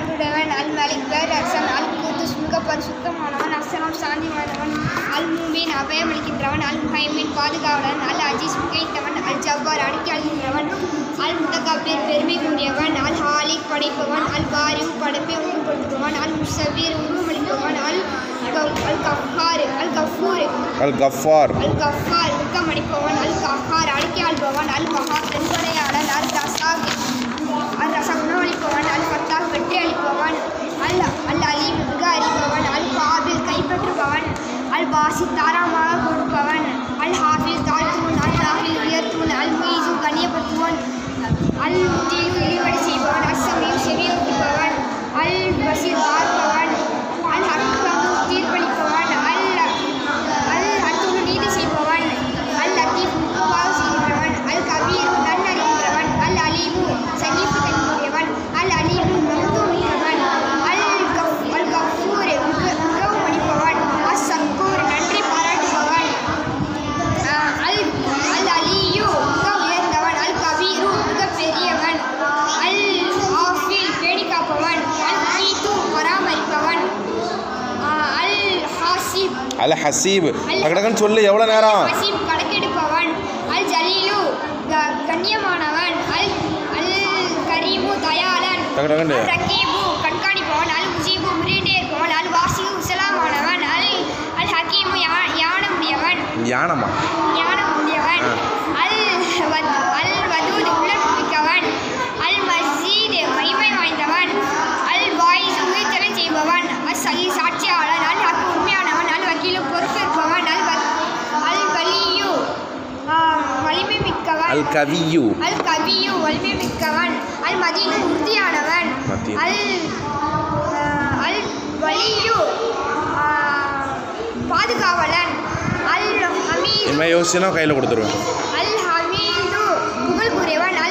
அன்புடையவன் அல் மலிக் பேர் அரசன் அல் கூத்துஸ் மிகப்பர் சுத்தமானவன் அசனம் சாந்தி வாய்ந்தவன் அல் மூமின் அபயமளிக்கின்றவன் அல் முஹைமின் பாதுகாவலன் அல் அஜீஸ் முகைத்தவன் அல் ஜவ்வார் அடக்கி அழுகின்றவன் அல் முத்தகாப்பீர் பெருமை கூடியவன் அல் ஹாலிக் படைப்பவன் அல் பாரி படைப்பை உருவப்படுத்துபவன் அல் முசவீர் உருவமளிப்பவன் அல் அல் கஃபார் அல் கஃபூர். அல் கஃபார். அல் கஃபார் முத்தமடிப்பவன் அல் கஃபார் அடக்கி ஆள்பவன் அல் மகாத்தன் அல் பாசி அல் ஹசீப். டக்குன்னு சொல்லு எவ்வளோ நேரம்? ஹசீப் கணக்கெடுப்பவன் அல் ஜலீலு கண்ணியமானவன் அல் அல் கரீமு தயாளன். அல் ரகீபு கண்காணிப்பவன் அல் முஜீபு முறியண்டே இருப்பவன் அல் வாசிவு உசலாமானவன் அல் அல் ஹக்கீமு யா யானமுடையவன் யானமா ஞானமுடையவன் ஆ. அல் வத் அல் வதூத் உலகமிக்கவன் அல் மசீத் மகிமை வாய்ந்தவன் அல் வாயிஸ் உயிர்த்தலை செய்பவன் அல் சலி சாட்சியாளன் அல் ஹக்கு உண்மையானவன் அல் வக்கீலு பொறுப்பேற்பவன் அல் வ அல் வலியு ஆ, வலிமை மிக்கவன் அல் கவியு அல் கவியு வலிமை மிக்கவன் அல் மதீனு உறுதியானவன். அல் அல் வலியு பாதுகாவலன். அல் ஹமீது இனிமேல் யோசிச்சுனா கையில் கொடுத்துருவேன். அல் ஹமீது புகழ் கூறியவன் அல்